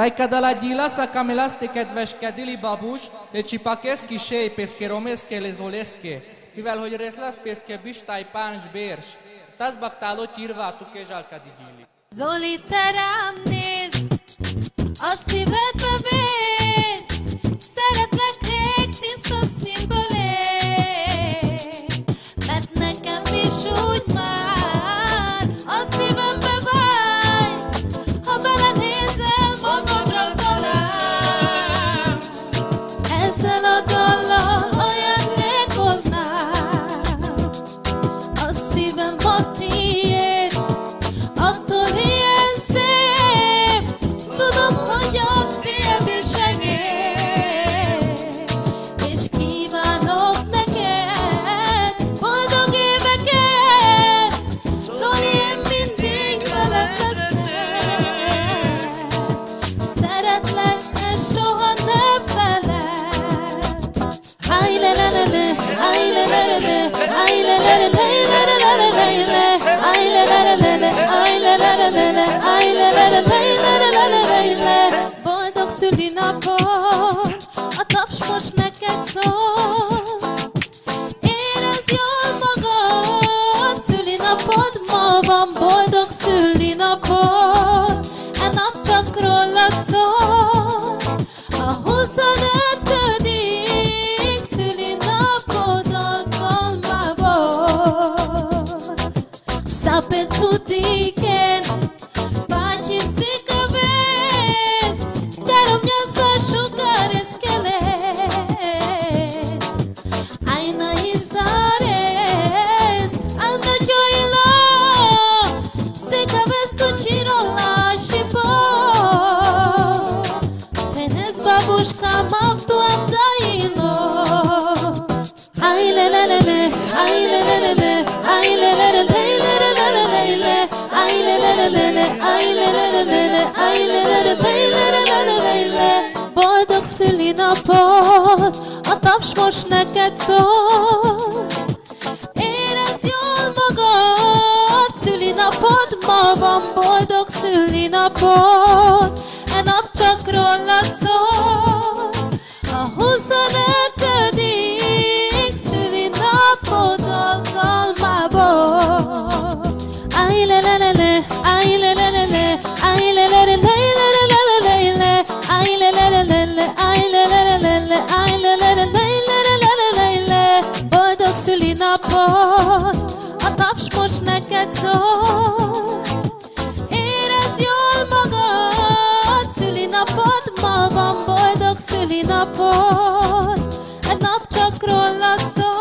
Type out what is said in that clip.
Tajka dala díla sa kamilaste kedveske dili babus, le csipakeszki sej pészke romészke le zolészke, mivel hogy részlesz pészke bistáj páns bérs, tazbaktáló zsálkadi gyíli. Zoli, te rám néz, a szívedbe vész, Boldog szülinapot, taps most neked szól. Érezd jól magad, szülinapod ma van, boldog szülinapod, e nap csak rólad szól. A 25. szülinapod alkalmából. Sapet butiken, Aina isares, anda joila, szikavész tucsirolla sipo. Tenes babushka maptu andailo. Ay le le le le, le le le le, le le le le, le le le le le le, le le le le ay le le le le le, le le le le le le. Boldog szülinapot, a taps most neked szól. Szülinapod ma van, boldog szülinapod, e nap csak rólad szól. A 25. szülinapod alkalmából. Ay le le le le, ay le le le le, ay le le le le, le le le a taps most neked szól. Érezd jól magad, szülinapod ma van, boldog szülinapod. Egy nap csak rólad szól, a 25.